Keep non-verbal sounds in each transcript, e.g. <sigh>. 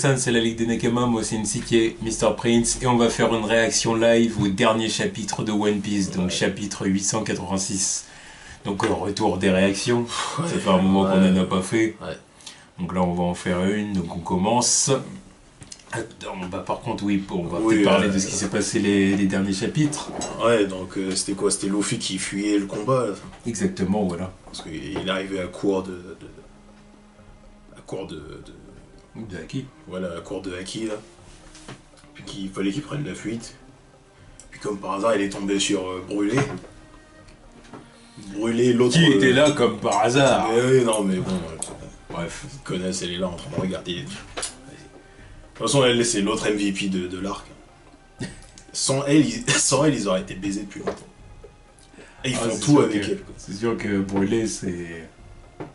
C'est la Ligue des Nekama, moi c'est Nsike, Mr. Prince, et on va faire une réaction live au dernier chapitre de One Piece, donc chapitre 886. Donc retour des réactions, ça fait un moment qu'on n'en a pas fait. Donc là on va en faire une, donc on commence. Attends, bah, par contre oui, on va Oui, peut-être parler euh, de ce qui s'est passé les, les derniers chapitres. Ouais, donc euh, c'était quoi? C'était Luffy qui fuyait le combat, là, Exactement, voilà. parce qu'il arrivait à court de... de- à court de... de- De Haki. voilà, à court de Haki, là. Puis qu'il fallait qu'il prenne la fuite. Puis comme par hasard, il est tombé sur euh, Brûlé. Brûlé, l'autre... Qui euh, était là comme par hasard Mais oui, non, mais bon... euh, Bref. connasse, elle est là en train de regarder. De toute façon, elle, c'est l'autre MVP de, de l'arc. <laughs> Sans elle, ils, <laughs> sans elle, ils auraient été baisés depuis longtemps. Et ils Ah, font tout avec que- elle. C'est sûr que brûler, c'est.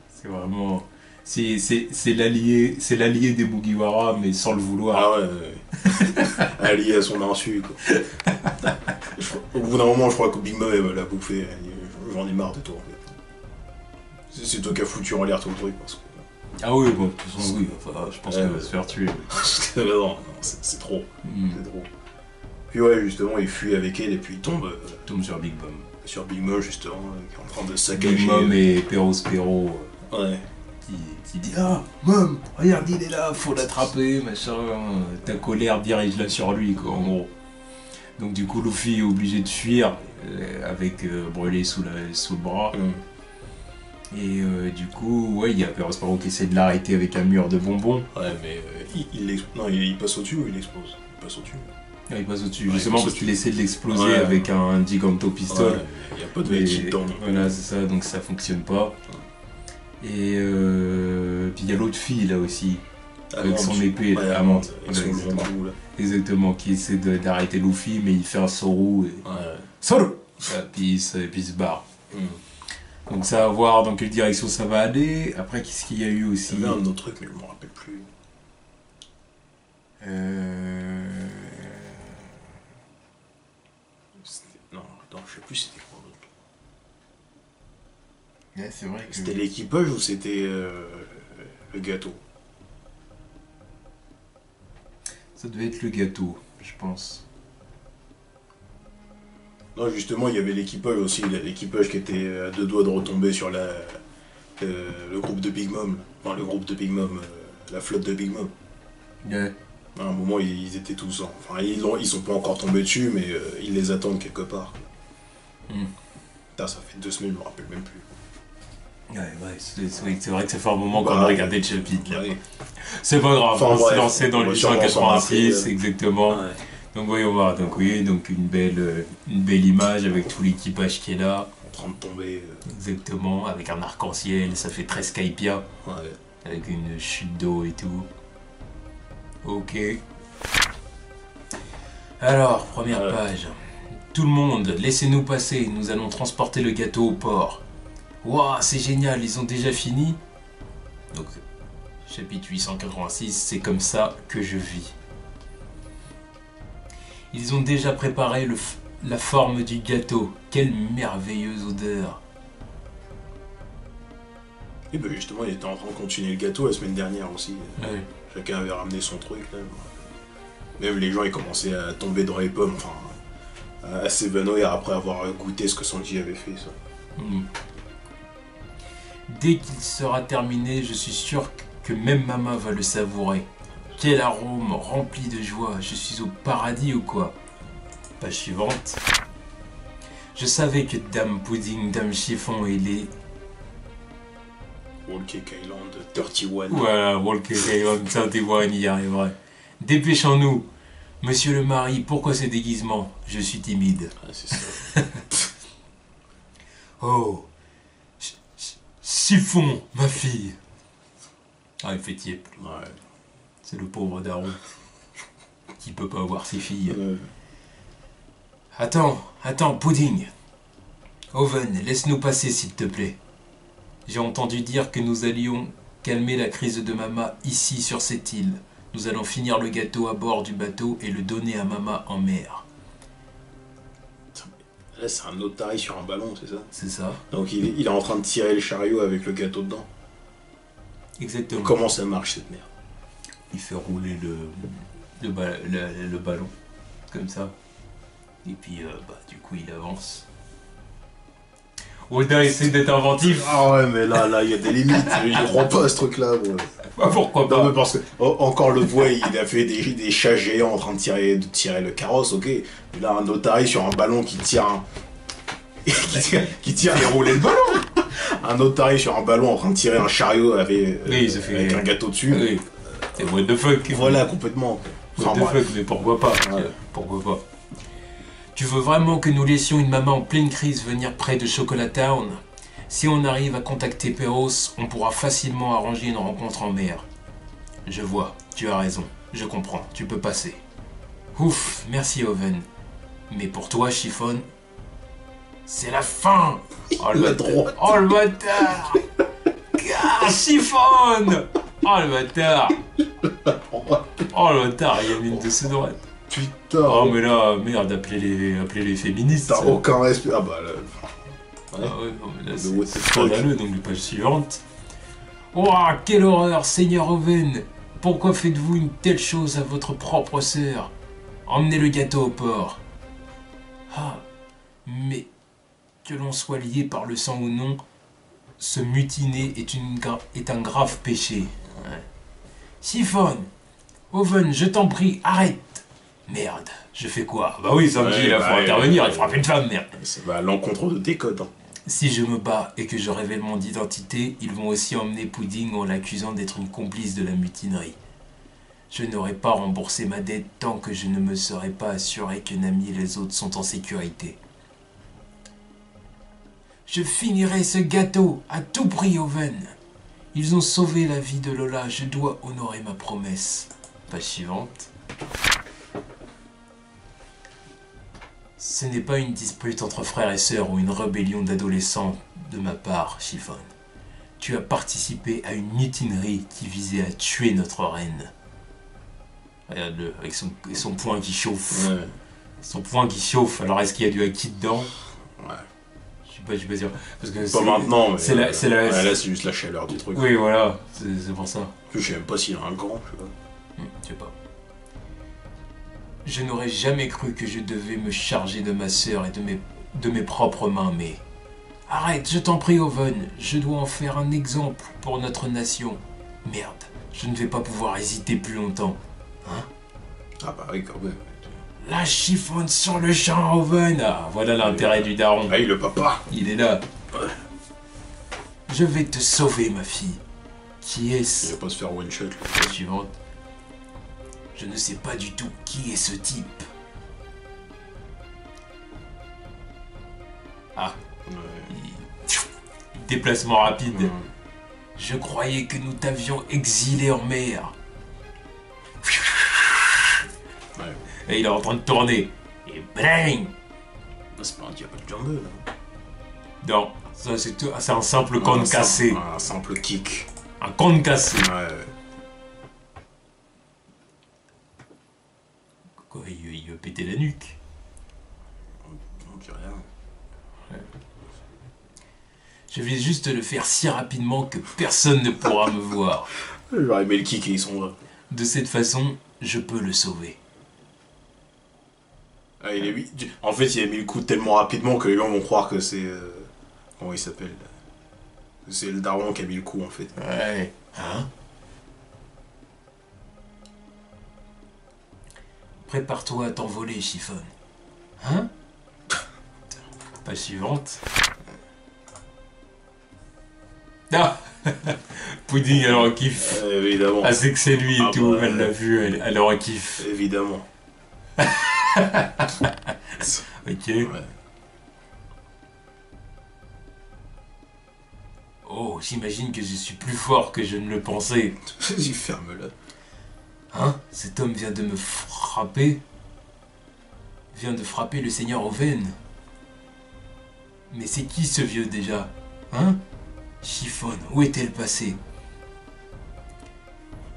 C'est vraiment. C'est c'est- c'est l'allié c'est l'allié des Mugiwara, mais sans le vouloir. Ah ouais, ouais, ouais. <laughs> Allié à son insu, quoi. Je Au bout d'un moment, je crois que Big Mom, elle va la bouffer. J'en ai marre de toi, en fait. C'est- C'est toi qui as foutu en l'air tout le truc, parce que... Ah oui, bon, de toute façon, oui. Enfin, je pense Ouais, qu'elle va ouais. se faire tuer. non, non, c'est trop. Hmm. C'est trop. Puis ouais, justement, il fuit avec elle, et puis il tombe euh, Tombe sur Big Mom. sur Big Mom, justement, euh, qui est en train de saccager... Big Mom et Perros Perro Ouais. qui, qui dit Ah, Mom, regarde, il est là, faut l'attraper, machin. Ta colère, dirige-la sur lui, quoi, en gros. Donc, du coup, Luffy est obligé de fuir euh, avec euh, Brûlé sous, la, sous le bras. Mm. Et euh, du coup, ouais, il y a Perros Perro qui essaie de l'arrêter avec un mur de bonbons. Ouais, mais euh, il, il non, il, il passe au-dessus ou il explose? Il passe au-dessus. Il passe au-dessus, Ouais, justement il parce qu'il essaie de l'exploser Ouais. avec un Giganto pistol. Ouais, il n'y a pas de Mais- dedans. Voilà, c'est ça, donc ça fonctionne pas. Et euh, puis il y a l'autre fille là aussi, avec son épée, Ouais, Ouais, long exactement. qui essaie d'arrêter Luffy, mais il fait un Soru et. Ouais. Soru puis, il se, puis il se barre. Mm. Donc ça va voir dans quelle direction ça va aller. Après, qu'est-ce qu'il y a eu aussi? Il y avait un autre truc, mais je me rappelle plus. Euh, Non, attends, je sais plus c'était. Ouais, c'est vrai que. C'était l'équipage ou c'était euh, le gâteau? Ça devait être le gâteau, je pense. Non, justement, il y avait l'équipage aussi, l'équipage qui était à deux doigts de retomber sur la, euh, le groupe de Big Mom. Enfin, le groupe de Big Mom, euh, la flotte de Big Mom. Ouais. À un moment, ils, étaient tous en... Enfin, ils, ont, ils sont pas encore tombés dessus, mais euh, ils les attendent quelque part. Hmm. Putain, ça fait deux semaines, je me rappelle même plus. Ouais, ouais, c'est c'est vrai, c'est vrai que ça fait un moment Bah, qu'on a regardé le chapitre là. Ouais. C'est pas grave, Enfin, on s'est lancé dans on le va sûrement s'en 886, rappeler, euh. exactement. Ouais. Donc voyons voir, donc oui, donc une belle, euh, une belle image avec tout l'équipage qui est là, En train de tomber. euh, exactement, avec un arc-en-ciel, ça fait très Skypia, ouais. avec une chute d'eau et tout. Ok. Alors, première Ouais. page. Tout le monde, laissez-nous passer, nous allons transporter le gâteau au port. Waouh, c'est génial, ils ont déjà fini Donc, chapitre 886, c'est comme ça que je vis. Ils ont déjà préparé le la forme du gâteau. Quelle merveilleuse odeur. Et ben justement, il était en train de continuer le gâteau la semaine dernière aussi. Ouais. Chacun avait ramené son truc là. Même les gens ils commençaient à tomber dans les pommes, enfin à s'évanouir après avoir goûté ce que Sanji avait fait. Ça. Mm. Dès qu'il sera terminé, je suis sûr que même Mama va le savourer. Quel arôme rempli de joie. Je suis au paradis ou quoi? Page suivante. Je savais que Dame Pudding, Dame Chiffon et les... Wall Cake Island 31. Voilà, Walker Rayon 31 y arriverait. Dépêchons-nous. Monsieur le mari, pourquoi ce déguisement? Je suis timide. Ah, c'est ça. <laughs> Oh Chiffon, ma fille Ah, il fait tiep. Ouais. C'est le pauvre daron qui peut pas avoir ses filles. Attends, attends, Pudding. Owen, laisse-nous passer s'il te plaît. J'ai entendu dire que nous allions calmer la crise de Mama ici sur cette île. Nous allons finir le gâteau à bord du bateau et le donner à Mama en mer. Là, c'est un otarie sur un ballon, c'est ça C'est ça Donc il est, il est en train de tirer le chariot avec le gâteau dedans. Exactement. Comment ça marche cette merde il fait rouler le, le, ba- le- le ballon, comme ça. Et puis, euh, bah, du coup, il avance. Oda essaie d'être inventif. Ah ouais, mais là, là, il y a des limites. J'y crois pas à ce truc-là. Bah, pourquoi Non, pas mais parce que oh, encore le voit, il a fait des, des chats géants en train de tirer, de tirer le carrosse, ok. Et là, un otarie sur un ballon qui tire un. <laughs> qui tire, qui tire et rouler le ballon Un otarie sur un ballon en train de tirer un chariot avec, euh, Oui, ça fait- avec un gâteau dessus. Oui. C'est what the fuck. Voilà, complètement. What Enfin, the fuck, mais pourquoi pas Ouais. Pourquoi pas Tu veux vraiment que nous laissions une maman en pleine crise venir près de Chocolat Town? Si on arrive à contacter Perros, on pourra facilement arranger une rencontre en mer. Je vois, tu as raison, je comprends, tu peux passer. Ouf, merci Oven. Mais pour toi, Chiffon, c'est la fin <laughs> Oh le La bâtard. Oh le bâtard Ah, Chiffon Oh le bâtard <laughs> Oh le bâtard, il y a une de ses droites. Putain, Oh mais là, merde, appelez-les, appelez-les féministes. t'as aucun respect. Ah bah là. Ah ouais, non, mais là, The c'est scandaleux, donc les pages suivantes. Ouah, quelle horreur, Seigneur Oven Pourquoi faites-vous une telle chose à votre propre sœur? Emmenez le gâteau au port. Ah, mais que l'on soit lié par le sang ou non, se mutiner est, une gra- est un grave péché. Ouais. Siphon Oven, je t'en prie, arrête Merde, je fais quoi? Bah oui, samedi, Ouais, il bah faut ouais, intervenir, ouais, il frappe une femme, merde Ça va à l'encontre de tes codes. hein. si je me bats et que je révèle mon identité, ils vont aussi emmener Pudding en l'accusant d'être une complice de la mutinerie. Je n'aurai pas remboursé ma dette tant que je ne me serai pas assuré que Nami et les autres sont en sécurité. Je finirai ce gâteau à tout prix, Oven. Ils ont sauvé la vie de Lola, je dois honorer ma promesse. Page suivante. Ce n'est pas une dispute entre frères et sœurs ou une rébellion d'adolescents de ma part, Chiffon. Tu as participé à une mutinerie qui visait à tuer notre reine. Regarde-le, avec son, son poing qui chauffe. Ouais. Son poing qui chauffe. Alors est-ce qu'il y a du acquis dedans? Ouais. Je suis pas, je suis pas sûr. Parce que Pas maintenant, mais. c'est euh, c'est la- ouais, là, c'est juste la chaleur du truc. Oui, voilà, c'est pour ça. Je sais même pas s'il a un grand. je sais pas. Hmm, Je sais pas. Je n'aurais jamais cru que je devais me charger de ma sœur et de mes, de mes propres mains, mais... Arrête, je t'en prie, Oven. Je dois en faire un exemple pour notre nation. Merde, je ne vais pas pouvoir hésiter plus longtemps. Ah bah oui, quand même. La chiffonne sur le champ, Oven. Ah, voilà l'intérêt du daron. Ah, il le papa. Il est là. Je vais te sauver, ma fille. Qui Il est-ce va pas se faire one shot. là. La suivante. Je ne sais pas du tout qui est ce type. Ah, Ouais. il- déplacement rapide. Ouais. Je croyais que nous t'avions exilé en mer. Ouais. Et il est en train de tourner. Et bang Ah, C'est pas un diable de Jumbo, là. Non, ça c'est tout- c'est un simple cône Un cassé. simple- Un simple kick. Un cône cassé. Ouais. Quoi, il, il veut péter la nuque. Rien. Je vais juste le faire si rapidement que personne ne pourra me voir. <laughs> J'aurais aimé le kick et ils sont là. De cette façon, je peux le sauver. Ah, il est En fait, il a mis le coup tellement rapidement que les gens vont croire que c'est. euh, Comment il s'appelle C'est le daron qui a mis le coup en fait. Ouais. Hein? Prépare-toi à t'envoler, Chiffon. Hein? Page suivante. Ah <laughs> Pudding, elle en kiffe. Euh, évidemment. Ah, c'est que c'est lui et Ah tout. bah, elle l'a vu, elle, elle en kiffe. Évidemment. <laughs> Ok. Ouais. Oh, j'imagine que je suis plus fort que je ne le pensais. <laughs> Vas-y, ferme-la. Hein Cet homme vient de me frapper Vient de frapper le seigneur Oven. Mais c'est qui ce vieux déjà? Hein? Chiffon, où est-elle passée?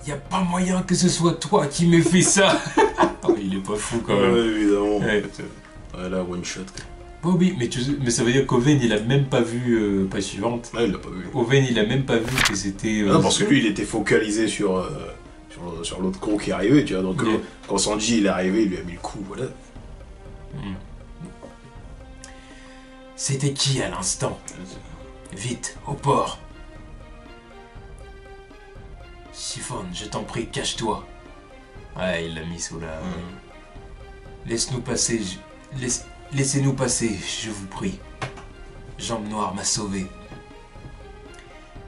Y a pas moyen que ce soit toi qui m'aies fait ça <laughs> Oh, il est pas fou quand même. Ouais, évidemment. Ouais. Ouais, là, one shot. Bobby, mais, tu- mais ça veut dire qu'Oven il a même pas vu. Euh, page suivante. Ouais, il l'a pas vu. Oven il a même pas vu que c'était. euh, Non, parce que lui, il était focalisé sur. euh, sur, sur l'autre con qui est arrivé, tu vois. Donc, quand Sanji il est arrivé, il lui a mis le coup, voilà. C'était qui à l'instant Vite, au port. Chiffon, je t'en prie, cache-toi. Ouais, il l'a mis sous la. Laisse-nous passer. je- laisse- Laissez-nous passer, je vous prie. Jambe Noire m'a sauvé.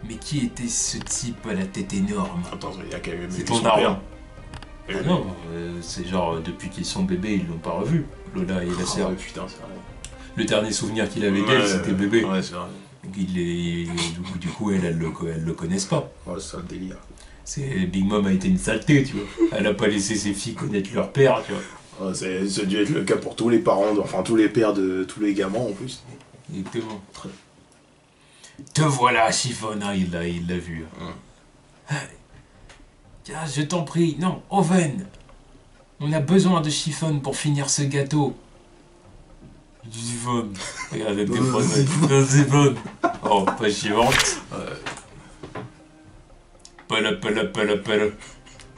Mais qui était ce type à la tête énorme? Attends, il y a quand même C'est ton daron. Ah non, euh, c'est genre euh, depuis qu'ils sont bébés, ils l'ont pas revu. Lola et la Ah sœur. ouais, putain, c'est vrai. Le dernier souvenir qu'il avait d'elle, c'était bébé. Ouais, c'est vrai. Donc, il est- du, coup, du coup, elle, elle le, elle le connaissent pas. Ouais, c'est le délire. Big Mom a été une saleté, tu vois. Elle a pas laissé ses filles connaître leur père, tu vois. C'est- ça a dû être le cas pour tous les parents, de- enfin tous les pères de tous les gamins en plus. Exactement. Te voilà, Chiffona, il l'a, il l'a vu. Ah, Tiens, je t'en prie, non, Oven. On a besoin de chiffon pour finir ce gâteau. Du chiffon. Regarde, des phrases. Du chiffon. Oh, pas suivante. Pala, pala, pala, pala.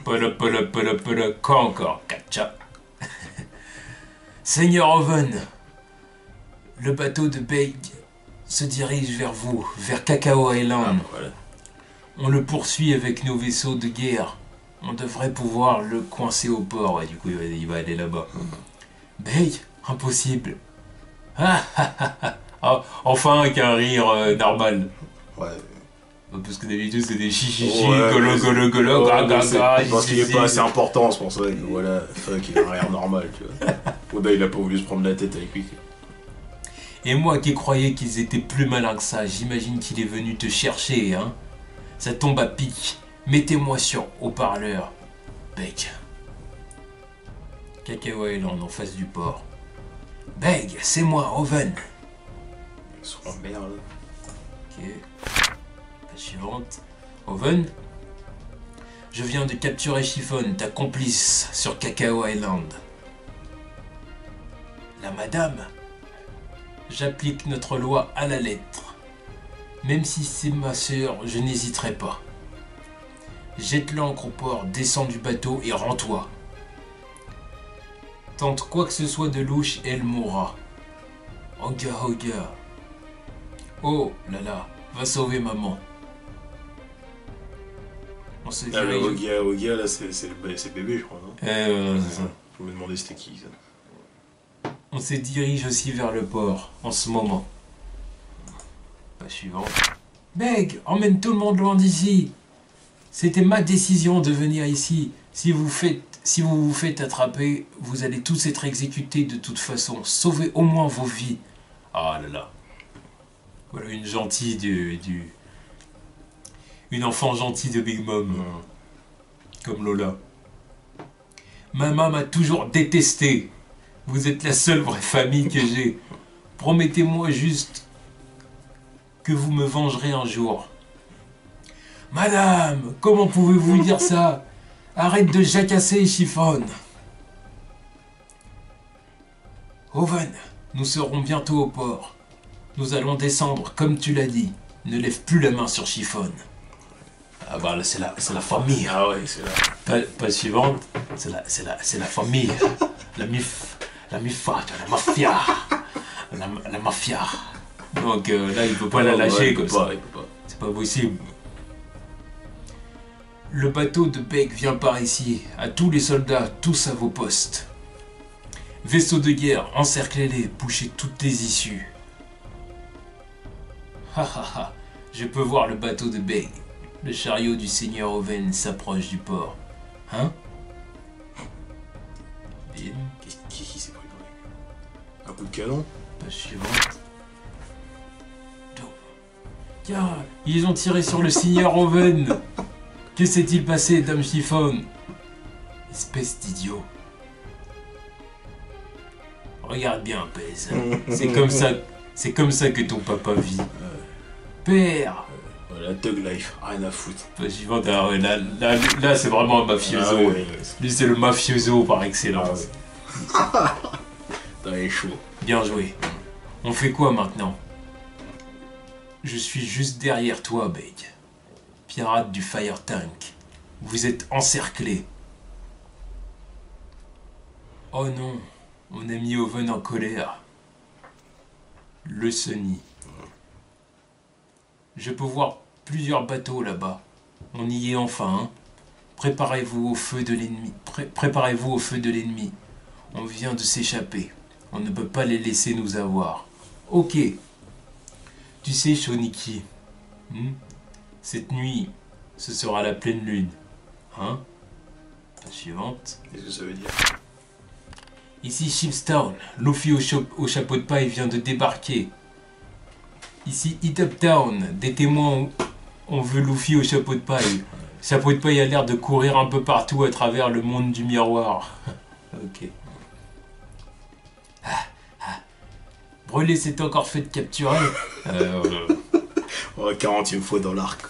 Pala, pala, pala, pala. Quoi encore? Katcha. <laughs> Seigneur Oven, le bateau de Beg se dirige vers vous, vers Cacao Ah, Island. voilà. On le poursuit avec nos vaisseaux de guerre. On devrait pouvoir le coincer au port. Ouais, du coup, il va, il va aller là-bas. Bey, impossible. Ah, ah, ah, ah. Ah, enfin, avec un rire euh, normal. Ouais. Parce que d'habitude, c'est des chichichi, Ouais, golo, mais- golo, golo, Oh, ga, mais ga, c'est ga, parce qu'il est pas assez important, c'est pour ça que voilà, fuck, il a rien normal, tu vois. <laughs> Oda il a pas voulu se prendre la tête avec lui. Et moi qui croyais qu'ils étaient plus malins que ça, j'imagine qu'il est venu te chercher, hein Ça tombe à pic. Mettez-moi sur haut-parleur. Beg. Cacao Island en face du port. Beg, c'est moi, Oven. En merde. Ok. La suivante. Oven. Je viens de capturer Chiffon, ta complice, sur Cacao Island. La madame. J'applique notre loi à la lettre. Même si c'est ma sœur, je n'hésiterai pas. Jette l'ancre au port, descends du bateau et rends-toi. Tente quoi que ce soit de louche, elle mourra. Oga Oga. Oh là là, va sauver maman. On se Ah, le dirige. Ogia, Ogia, là, c'est le bébé, je crois, non? Eh, euh, c'est ça. Je me demandais c'était qui, ça. On se dirige aussi vers le port en ce moment. Pas suivant. Beg, emmène tout le monde loin d'ici. C'était ma décision de venir ici. Si vous faites, vous faites attraper, vous allez tous être exécutés de toute façon. Sauvez au moins vos vies. Ah là là. Voilà une gentille du, du une enfant gentille de Big Mom comme Lola. Maman m'a toujours détesté. Vous êtes la seule vraie famille que j'ai. Promettez-moi juste que vous me vengerez un jour. Madame, comment pouvez-vous dire ça? Arrête de jacasser, chiffonne. Owen, nous serons bientôt au port. Nous allons descendre comme tu l'as dit. Ne lève plus la main sur chiffonne. Ah bah là, c'est la, c'est la famille. Ah ouais, c'est là. Pas, pas suivante, c'est la, c'est la, c'est la famille. <laughs> La mif, la mifa, la mafia. La, la mafia. Donc euh, là, il peut pas la Ouais, lâcher il comme ça. C'est pas possible. Le bateau de Beck vient par ici. À tous les soldats, tous à vos postes. Vaisseaux de guerre, encerclez-les, bouchez toutes les issues. Ha ha ha, je peux voir le bateau de Beg. Le chariot du seigneur Oven s'approche du port. Hein? Un coup de canon page suivante. Tiens, ils ont tiré sur le seigneur Oven. Que s'est-il passé, Dame Chiffon Espèce d'idiot. Regarde bien, Pèse. C'est comme ça, c'est comme ça que ton papa vit. Père. Voilà, Thug Life, rien à foutre. Page suivante. ah ouais, là, là, là, c'est vraiment un mafioso. Ah ouais, ouais, Lui, c'est le mafioso par excellence. Ah. <laughs> T'as les chaud. Bien joué. On fait quoi maintenant? Je suis juste derrière toi, Beg. Pirate du Fire Tank. Vous êtes encerclés. Oh non, on a mis Owen en colère. Le Sunny. Je peux voir plusieurs bateaux là-bas. On y est enfin. hein. Préparez-vous au feu de l'ennemi. Pré- Préparez-vous au feu de l'ennemi. On vient de s'échapper. On ne peut pas les laisser nous avoir. Ok. Tu sais, Shoniki, hmm, cette nuit, ce sera la pleine lune. Hein? La suivante. Qu'est-ce que ça veut dire? Ici Shipstown, Luffy au, cha- au chapeau de paille vient de débarquer. Ici Hit Up Town, des témoins ont, ont vu Luffy au chapeau de paille. Chapeau de paille a l'air de courir un peu partout à travers le monde du miroir. <laughs> ok. Brûlé s'est encore fait capturer. <laughs> Euh, Oh, 40 e fois dans l'arc.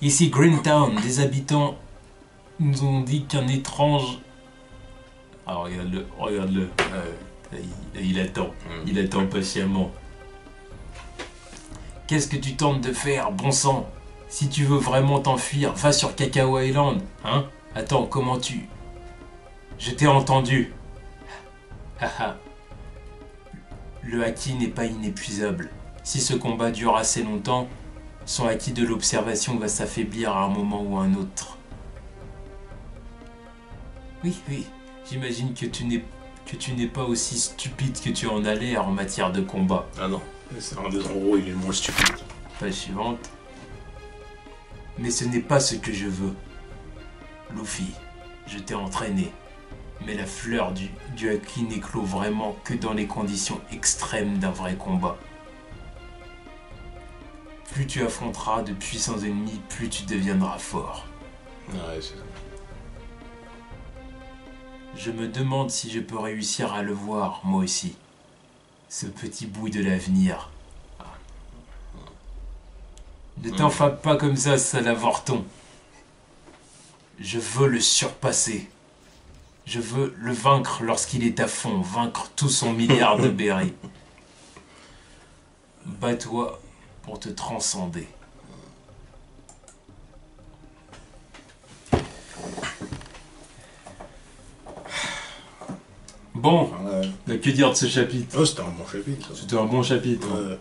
Ici Greentown, des habitants nous ont dit qu'un étrange... Ah regarde-le, regarde-le. Euh, il, il attend, il attend patiemment. Qu'est-ce que tu tentes de faire, bon sang? Si tu veux vraiment t'enfuir, va sur Cacao Island, hein? Attends, comment tu... Je t'ai entendu. Haha. Le haki n'est pas inépuisable. Si ce combat dure assez longtemps, son acquis de l'observation va s'affaiblir à un moment ou à un autre. Oui, oui, j'imagine que tu n'es que tu n'es pas aussi stupide que tu en as l'air en matière de combat. Ah non, c'est un des endroits où il est moins stupide. Page suivante. Mais ce n'est pas ce que je veux. Luffy, je t'ai entraîné. Mais la fleur du, du haki n'éclot vraiment que dans les conditions extrêmes d'un vrai combat. Plus tu affronteras de puissants ennemis, plus tu deviendras fort. Ouais, c'est ça. Je me demande si je peux réussir à le voir, moi aussi. Ce petit bout de l'avenir. Ne t'enflamme pas comme ça, sale avorton. Je veux le surpasser. Je veux le vaincre lorsqu'il est à fond, vaincre tout son milliard de berries. <laughs> Bats-toi pour te transcender. Bon, Ouais. que dire de ce chapitre Oh, c'était un bon chapitre. C'était un bon chapitre. hein.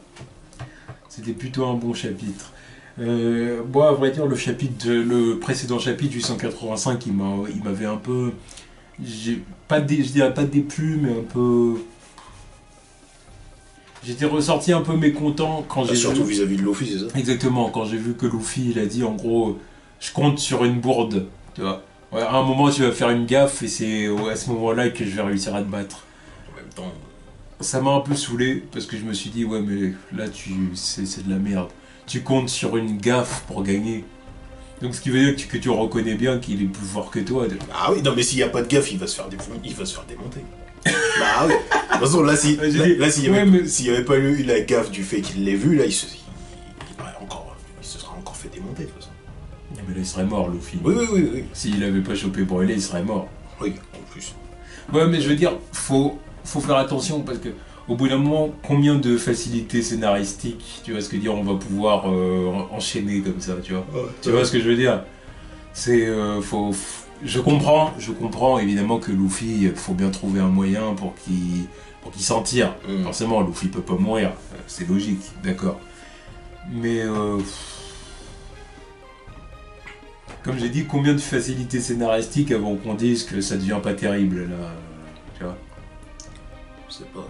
C'était plutôt un bon chapitre. Euh, moi, à vrai dire, le chapitre, de- le précédent chapitre 885, il m'a, il m'avait un peu, j'ai pas, dé, je dirais pas déplu, mais un peu. J'étais ressorti un peu mécontent quand Bah, j'ai surtout vu. vis-à-vis de Luffy, c'est ça Exactement, quand j'ai vu que Luffy, il a dit en gros, je compte sur une bourde, tu vois. Ouais, à un moment, tu vas faire une gaffe et c'est à ce moment-là que je vais réussir à te battre. En même temps, Ça m'a un peu saoulé parce que je me suis dit ouais mais là tu c'est de la merde. Tu comptes sur une gaffe pour gagner. Donc ce qui veut dire que tu, que tu reconnais bien qu'il est plus fort que toi. de- Ah oui, non, mais s'il n'y a pas de gaffe, il va se faire, il va se faire démonter. <laughs> bah oui. De toute façon, là, si, Ouais, j'ai là, là, s'il n'y ouais, avait, mais- s'il y avait pas eu la gaffe du fait qu'il l'ait vu, là, il se, il, encore, il se serait encore fait démonter, de toute façon. Mais là il serait mort Luffy. Oui, oui, oui, oui. S'il avait pas chopé brûlé il serait mort. Oui, en plus. Ouais mais je veux dire faut faut faire attention parce que au bout d'un moment combien de facilités scénaristiques tu vois ce que dire on va pouvoir euh, en- enchaîner comme ça tu vois. Tu vois ce que je veux dire? C'est euh, faut, je comprends, je comprends évidemment que Luffy faut bien trouver un moyen pour qu'il pour qu'il s'en tire. Mm. Forcément, Luffy peut pas mourir, c'est logique, d'accord. Mais euh, comme j'ai dit, combien de facilités scénaristiques avant qu'on dise que ça devient pas terrible là, tu vois? Je sais pas.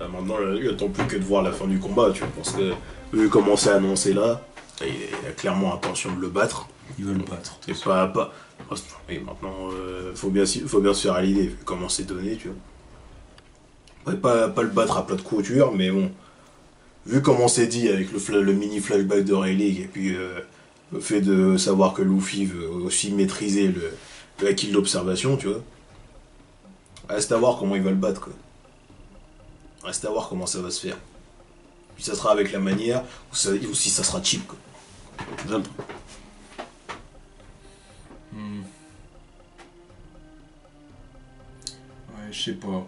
Là, maintenant, il attend plus que de voir la fin du combat, tu vois, parce que eux commencent à annoncer là, il a clairement intention de le battre. Ils veulent battre. C'est pas, pas. Et maintenant, euh, faut, bien, faut bien se faire à l'idée, vu comment c'est donné, tu vois. Ouais, pas, pas le battre à plat de couture, mais bon. Vu comment c'est dit avec le, le mini flashback de Rayleigh, et puis euh, le fait de savoir que Luffy veut aussi maîtriser le, le haki de l'observation, tu vois. Reste à voir comment il va le battre, quoi. Reste à voir comment ça va se faire. Puis ça sera avec la manière, ou, ça- ou si ça sera cheap, quoi. Hmm. Ouais, je sais pas.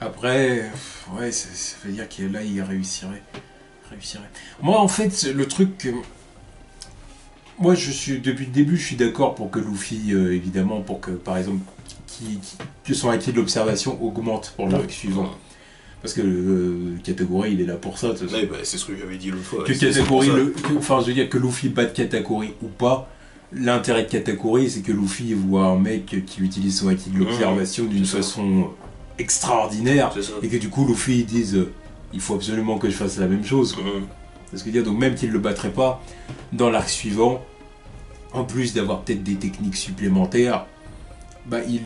Après, ouais, ça, ça veut dire que là, il réussirait. réussirait. Moi, en fait, le truc que. moi, je suis depuis le début, je suis d'accord pour que Luffy, euh, évidemment, pour que, par exemple, qui, qui- que son acquis de l'observation augmente pour l'arc suivant. Parce que euh, Katakuri, il est là pour ça. de. Ouais, bah, c'est ce que j'avais dit l'autre fois. que le, que- enfin, je veux dire que Luffy batte Katakuri ou pas. L'intérêt de Katakuri, c'est que Luffy voit un mec qui utilise son acquis de l'observation d'une façon extraordinaire, et que du coup Luffy ils disent euh, il faut absolument que je fasse la même chose. Mhm. Parce que dire, donc même qu'il ne le battrait pas, dans l'arc suivant, en plus d'avoir peut-être des techniques supplémentaires, bah il,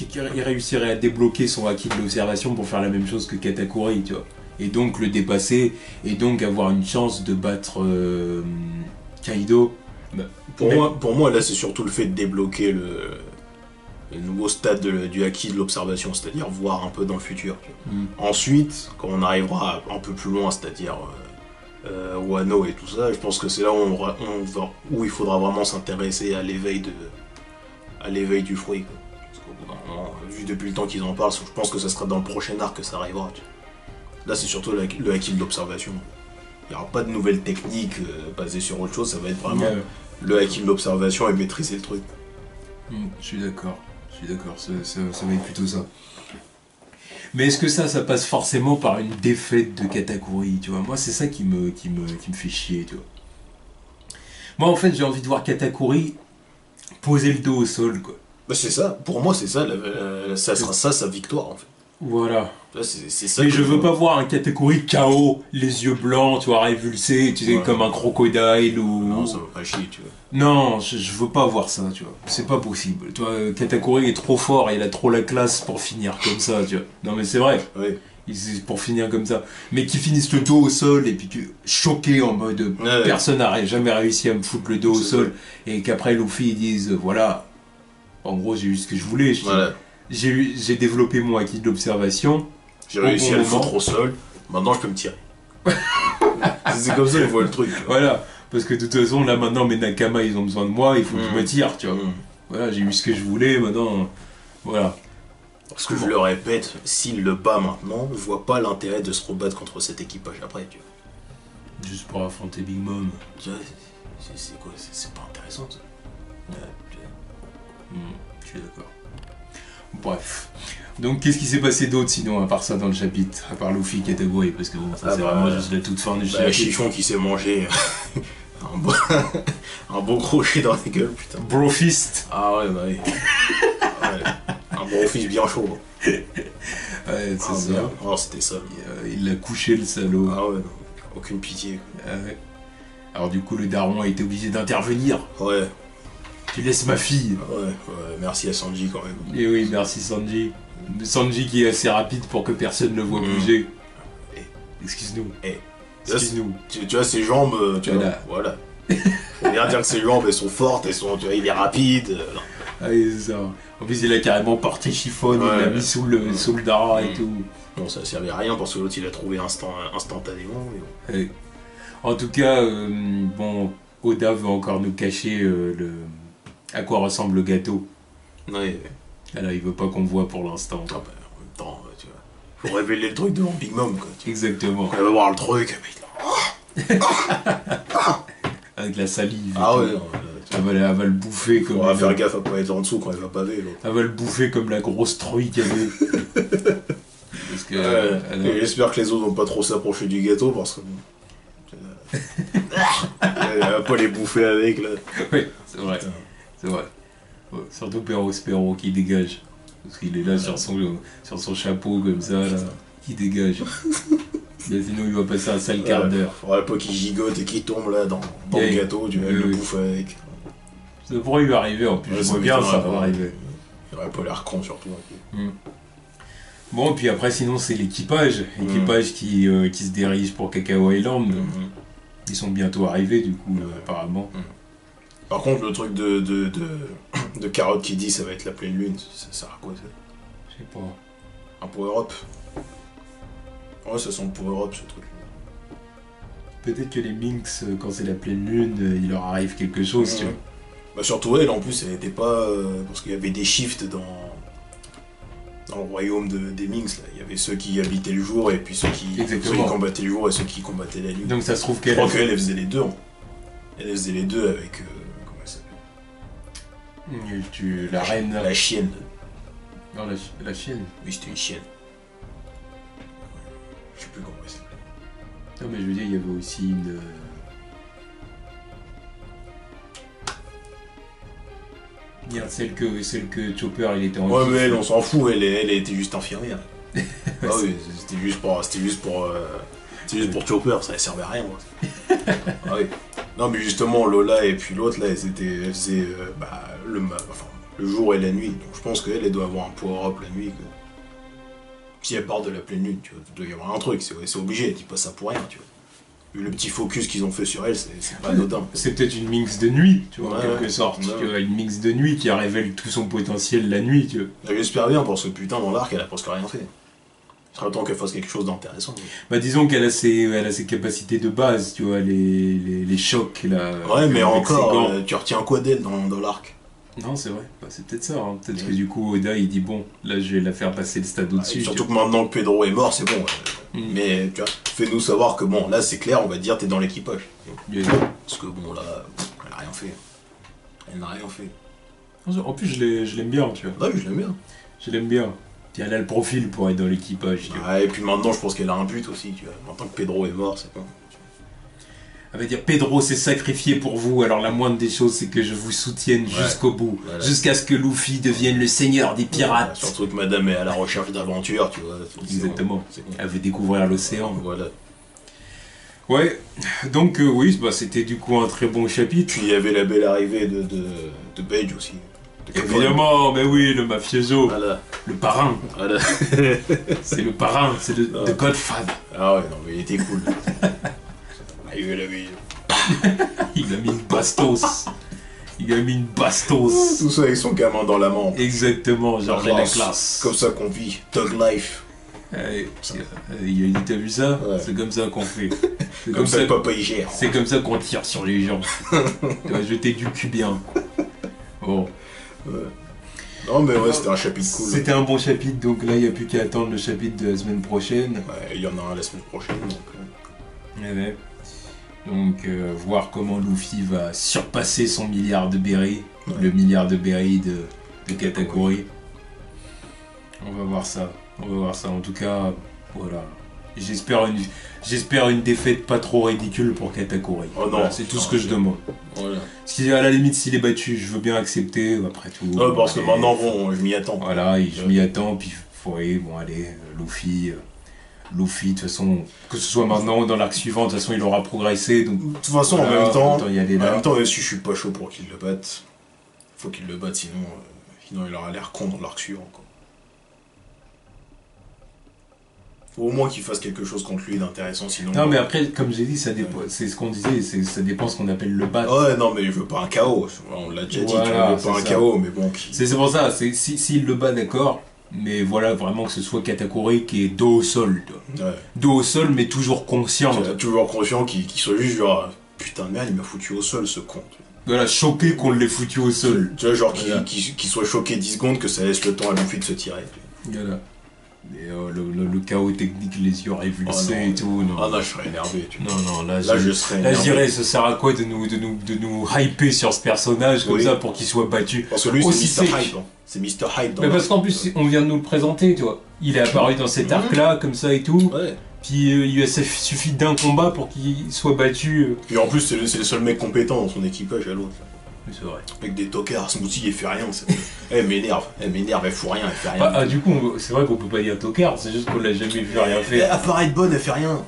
il réussirait à débloquer son acquis de l'observation pour faire la même chose que Katakuri, tu vois. Et donc le dépasser, et donc avoir une chance de battre euh, Kaido. Pour, Mais- moi, pour moi, là, c'est surtout le fait de débloquer le, le nouveau stade de- du acquis de l'observation, c'est-à-dire voir un peu dans le futur. Mm. Ensuite, quand on arrivera un peu plus loin, c'est-à-dire euh, euh, Wano et tout ça, je pense que c'est là où, on, ra- on va- où il faudra vraiment s'intéresser à l'éveil de à l'éveil du fruit. quoi. Vu depuis le temps qu'ils en parlent, je pense que ça sera dans le prochain arc que ça arrivera. tu vois. Là, c'est surtout le, le acquis de l'observation. Il n'y aura pas de nouvelles techniques euh, basées sur autre chose, ça va être vraiment Ouais. le acquis de l'observation et maîtriser le truc. Mm, je suis d'accord, je suis d'accord, ça, ça- ça va être plutôt ça. Mais est-ce que ça, ça passe forcément par une défaite de Katakuri, tu vois? Moi, c'est ça qui me, qui, me, qui me fait chier, tu vois. Moi, en fait, j'ai envie de voir Katakuri poser le dos au sol, quoi. Bah, c'est ça, pour moi c'est ça, la- la- ça sera ça sa victoire en fait. Voilà. Là, c'est c'est ça Mais que je veux pas voir un Katakuri KO, les yeux blancs, tu vois, révulsé, tu sais, Ouais. comme un crocodile ou... Non, ça va pas chier, tu vois. Non, je, je veux pas voir ça, tu vois. C'est pas possible. Tu vois, Katakuri est trop fort, il a trop la classe pour finir comme ça, tu vois. Non, mais c'est vrai. Ouais. Il- c'est pour finir comme ça. Mais qui finissent le dos au sol et puis que choqué en mode Ouais, ouais. personne n'a jamais réussi à me foutre le dos au C'est sol et qu'après Luffy ils disent euh, voilà, en gros j'ai eu ce que je voulais. Voilà. J'ai eu- j'ai développé mon acquis de l'observation. J'ai réussi bon à le moment. foutre au sol, maintenant je peux me tirer. <laughs> c'est comme ça qu'on voit le truc. Voilà. Parce que de toute façon là maintenant mes Nakama ils ont besoin de moi, il faut que je Mm. me tire, tu vois. Mm. Voilà, j'ai eu ce que je voulais, maintenant voilà. Parce que je le répète, s'il le bat maintenant, je vois pas l'intérêt de se rebattre contre cet équipage après, tu vois. Juste pour affronter Big Mom. C'est- quoi C'est c'est pas intéressant ça. Ouais, je suis d'accord. Bref. Donc, qu'est-ce qui s'est passé d'autre sinon, à part ça dans le chapitre À part Luffy Katakuri Parce que bon, ça, Ah c'est bah, vraiment juste la toute fin du Bah. Chichon qui s'est mangé <laughs> un, beau... un crochet dans la gueule, putain. Brofist Ah ouais, bah oui. Ouais. Un bon fils bien chaud. <laughs> Ouais, c'est Ah, ça. Oh, c'était ça. Et, euh, il l'a couché, le salaud. Ah ouais, non. aucune pitié. Ah ouais. Alors, du coup, le daron a été obligé d'intervenir. Ouais, Tu laisses ma fille. ouais, ouais, merci à Sanji quand même. Et oui, merci Sanji. Sanji qui est assez rapide pour que personne ne le voit Mm. bouger. Excuse-nous. Excuse-nous. Tu, tu vois, ses jambes, euh, tu Voilà. vois, voilà. Bien dire que ses jambes, elles sont fortes, elles sont, tu vois, il est rapide. Ah c'est ça. En plus, il a carrément porté chiffon, il Ouais. l'a mis sous le, sous le drap et Mm. tout. Bon, ça servait à rien parce que l'autre, il a trouvé instant, instantanément. mais bon. Ouais. En tout cas, euh, bon, Oda veut encore nous cacher euh, le... à quoi ressemble le gâteau? Ouais, Alors, il veut pas qu'on voit pour l'instant. ah bah, en même temps, euh, tu vois, faut révéler le truc devant Big Mom, quoi. Tu Exactement. Elle va voir le truc, mais... <laughs> Avec la salive. Ah ouais, non, Elle va, elle va le bouffer comme. On va faire gaffe à pas être en dessous quand elle va paver. Elle va le bouffer comme la grosse truie qu'elle est. <laughs> Parce que. Euh, a- J'espère que les autres vont pas trop s'approcher du gâteau parce que. <laughs> Elle va pas les bouffer avec là. Oui, c'est vrai. C'est vrai. Ouais, surtout Perro Spero qui dégage. Parce qu'il est là sur son, sur son chapeau comme ça, là. Qui dégage. <laughs> Mais sinon, il va passer un sale quart d'heure. Faudrait pas qu'il gigote et qu'il tombe là dans, dans le gâteau, tu vas le ouais. bouffer avec. Ça pourrait lui arriver en plus. Ouais, je vois bien ça va arriver. Il aurait pas l'air con surtout. Bon, et puis après, sinon, c'est l'équipage. L'équipage qui, euh, qui se dirige pour Cacao Island. Mhm. Ils sont bientôt arrivés, du coup, apparemment. Par contre, le truc de, de, de, <coughs> de carotte qui dit ça va être la pleine lune, ça sert à quoi ça? Je sais pas. Un power-up Ouais, ça sent power-up ce truc. Peut-être que les Minx, euh, quand c'est la pleine lune, euh, il leur arrive quelque chose, tu vois. Bah surtout elle en plus elle était pas euh, parce qu'il y avait des shifts dans dans le royaume de, des Minx là. Il y avait ceux qui habitaient le jour et puis ceux qui, ceux qui combattaient le jour et ceux qui combattaient la nuit. Donc ça se trouve Je qu'elle crois qu'elle elle faisait les deux. hein. Elle faisait les deux avec. euh, Tu, la reine. La chienne. Non, la, la chienne. Oui, c'était une chienne. Je sais plus comment elle. Non, mais je veux dire, il y avait aussi une. Merde, celle que, celle que Chopper il était en Ouais, mais elle, on s'en fout, elle, elle était juste infirmière. <laughs> ah oui, c'était juste pour. C'était juste pour. euh, c'était juste pour Chopper, ça ne servait à rien, moi. <laughs> ah oui. Non, mais justement, Lola et puis l'autre, là, elles, étaient, elles faisaient euh, bah, le, enfin, le jour et la nuit. Donc je pense qu'elle, elle doit avoir un power-up la nuit. Que... Si elle part de la pleine lune, tu vois, il doit y avoir un truc, c'est c'est obligé, elle dit pas ça pour rien, tu vois. Le petit focus qu'ils ont fait sur elle, c'est pas anodin. C'est peut-être une mix de nuit, tu vois, en quelque sorte. ouais. Tu vois, une mix de nuit qui révèle tout son potentiel la nuit, tu vois. Ah, J'espère bien, parce que putain, dans l'arc, elle a presque rien fait. Il serait temps qu'elle fasse quelque chose d'intéressant. Bah disons qu'elle a ses, elle a ses capacités de base, tu vois, les, les, les chocs là. Ouais, mais encore, euh, tu retiens quoi d'elle dans, dans l'arc? Non, c'est vrai. Bah, c'est peut-être ça. hein. Peut-être Ouais. que du coup Oda il dit bon, là je vais la faire passer le stade au-dessus. Surtout que maintenant que Pedro est mort, c'est bon. euh, Mm. Mais tu vois, fais-nous savoir que bon, là c'est clair, on va dire t'es dans l'équipage. Parce que bon, là, elle a rien fait. Elle n'a rien fait. En plus je l'ai- je l'aime bien, tu vois. Bah oui, je l'aime bien. Je l'aime bien. Elle a le profil pour être dans l'équipage. tu vois. Ouais, et puis maintenant, je pense qu'elle a un but aussi, tu vois. Maintenant que Pedro est mort, c'est bon. Elle va dire Pedro s'est sacrifié pour vous, alors la moindre des choses c'est que je vous soutienne jusqu'au bout, Voilà. jusqu'à ce que Luffy devienne le seigneur des pirates. Surtout que madame est à la recherche d'aventure, tu vois. c'est- Exactement. c'est. Elle veut découvrir l'océan. Voilà. Ouais, donc euh, oui, bah, c'était du coup un très bon chapitre. Puis il y avait la belle arrivée de, de, de Page aussi. Évidemment, mais oui, le mafioso, Voilà. le parrain, voilà. <laughs> c'est le parrain, c'est le Ah. the Godfather. Ah ouais, non, mais il était cool. <laughs> ah, <laughs> il a mis une bastos. Il a mis une bastos. Tout ça avec son gamin dans la main. Exactement, genre j'ai la Classe. Comme ça qu'on vit. Thug life. Ouais, euh, il a dit, t'as vu ça Ouais. C'est comme ça qu'on fait. C'est Comme, ça que papa. C'est comme ça qu'on tire sur les gens. Tu vas jeter du cul bien. Bon. Ouais. Non, mais ouais, c'était un chapitre cool. C'était un bon chapitre, donc là, il n'y a plus qu'à attendre le chapitre de la semaine prochaine. Ouais, il y en a un la semaine prochaine. Donc, euh, Ouais, ouais. Donc, euh, voir comment Luffy va surpasser son milliard de berries, Ouais. le milliard de berries de, de Katakuri. On va voir ça. On va voir ça. En tout cas, voilà. J'espère une, j'espère une défaite pas trop ridicule pour Katakuri. Oh non. Voilà, c'est tout ce que je demande. Voilà. Si à la limite, s'il est battu, je veux bien accepter. Après tout. Parce que maintenant, bon, je m'y attends. Voilà, je m'y attends, puis oui, bon allez, Luffy, euh, Luffy, de toute façon, que ce soit maintenant ou dans l'arc suivant, de toute façon il aura progressé, donc De toute façon, voilà, en même temps, autant y aller en même temps, même si je suis pas chaud pour qu'il le batte, faut qu'il le batte, sinon, euh, sinon il aura l'air con dans l'arc suivant. Quoi. Faut au moins qu'il fasse quelque chose contre lui d'intéressant, sinon. Non mais après, comme j'ai dit, ça dépend, c'est ce qu'on disait, c'est- ça dépend ce qu'on appelle le bat. Ouais, non, mais je veux pas un chaos. On l'a déjà dit, tu veux pas un ça. chaos, mais bon. qui- C'est pour ça, c'est si le bat, d'accord, mais voilà, vraiment que ce soit Katakuri qui est dos au sol. Ouais. dos au sol, mais toujours conscient, toujours conscient qu'il qu'il soit juste genre, putain de merde, il m'a foutu au sol ce con. voilà, choqué qu'on l'ait foutu au sol. Tu vois, genre qu'il Voilà. qu'il- qu'il soit choqué 10 secondes, que ça laisse le temps à Luffy de se tirer. Voilà. Et, euh, le, le- le chaos technique, les yeux révulsés Oh non. et tout, non. Ah non, je serais énervé. Tu. Non, non, là, Là, je- je serais Là, je dirais, ça sert à quoi de nous, de nous, de nous hyper sur ce personnage comme Oui. ça pour qu'il soit battu Parce que lui, Aussi c'est Mr. Hype. hein. C'est Mr. Hype dans Mais parce qu'en plus, on vient de nous le présenter, tu vois. Il est apparu dans cet Mhm. arc-là, comme ça et tout. Ouais. Puis euh, il lui a suffi d'un combat pour qu'il soit battu. euh. Puis en plus, c'est le, c'est le seul mec compétent dans son équipage à l'autre. C'est vrai. Avec des tocards, Smoothie, il fait rien. Elle m'énerve, elle m'énerve, elle fout rien, elle fait rien. Ah, ah, du coup, c'est vrai qu'on peut pas dire tocard, c'est juste qu'on l'a jamais vu rien Elle faire. apparaît de bonne, elle fait rien.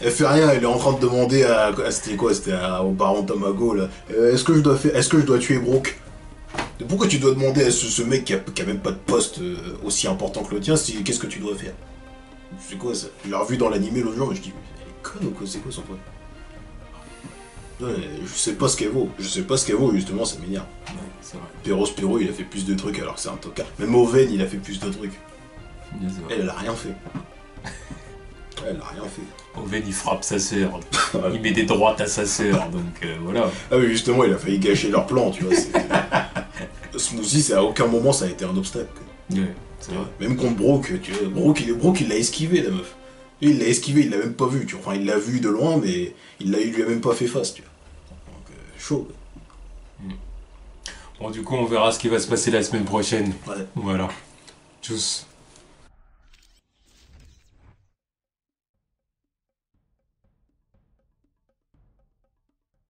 Elle fait rien, elle est en train de demander à. à- C'était quoi C'était parents de Tamago là. Euh, est-ce que je dois faire. Est-ce que je dois tuer Brooke? Pourquoi tu dois demander à ce, ce mec qui a, qui a même pas de poste euh, aussi important que le tien, qu'est-ce que tu dois faire? C'est quoi ça? Je l'ai revu dans l'animé l'autre jour, mais je dis, mais elle est conne ou quoi? C'est quoi son pote je sais pas ce qu'elle vaut. Je sais pas ce qu'elle vaut, justement, ça m'énerve. Ouais, c'est vrai. Spiro, il a fait plus de trucs alors que c'est un tocard. Même Oven, il a fait plus de trucs. Elle, elle a rien fait. <laughs> Elle a rien fait. Oven, il frappe sa sœur. <laughs> Il met des droites à sa sœur, donc euh, voilà. Ah oui, justement, il a failli gâcher leur plan, tu vois. <laughs> Smoothie, c'est à aucun moment ça a été un obstacle. quoi. Ouais, c'est vrai. Même contre Brooke, tu vois. Brooke, il, Brooke, il l'a esquivé, la meuf. Il l'a esquivé, il l'a même pas vu, tu vois. Enfin, il l'a vu de loin, mais il, l'a, lui a même pas fait face, tu vois. Donc, euh, chaud. Hmm. Bon, du coup, on verra ce qui va se passer la semaine prochaine. Ouais. Voilà. Tchuss.